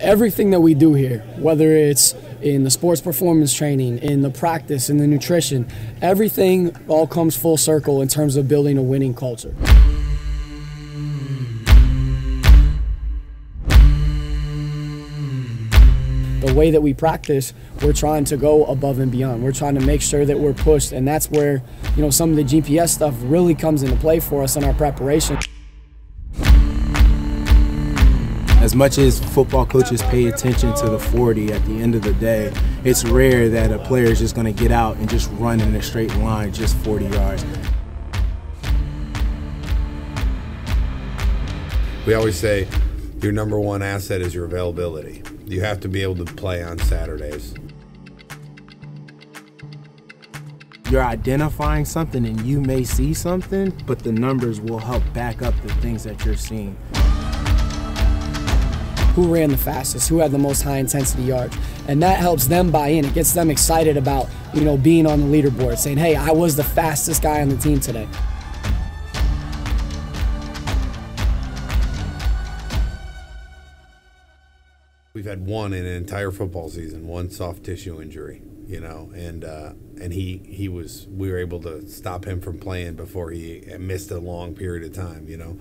everything that we do here, whether it's in the sports performance training, in the practice, in the nutrition, everything all comes full circle in terms of building a winning culture. the way that we practice, we're trying to go above and beyond. We're trying to make sure that we're pushed, and that's where you know some of the GPS stuff really comes into play for us in our preparation. As much as football coaches pay attention to the 40 at the end of the day, it's rare that a player is just going to get out and just run in a straight line just 40 yards. We always say your number one asset is your availability. You have to be able to play on Saturdays. You're identifying something and you may see something, but the numbers will help back up the things that you're seeing who ran the fastest, who had the most high intensity yards. And that helps them buy in. It gets them excited about, you know, being on the leaderboard, saying, hey, I was the fastest guy on the team today. We've had one in an entire football season, one soft tissue injury, you know, and uh, and he he was we were able to stop him from playing before he missed a long period of time, you know.